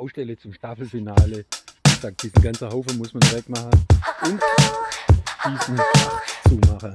Baustelle zum Staffelfinale. Ich sag, diesen ganzen Haufen muss man wegmachen und diesen zumachen.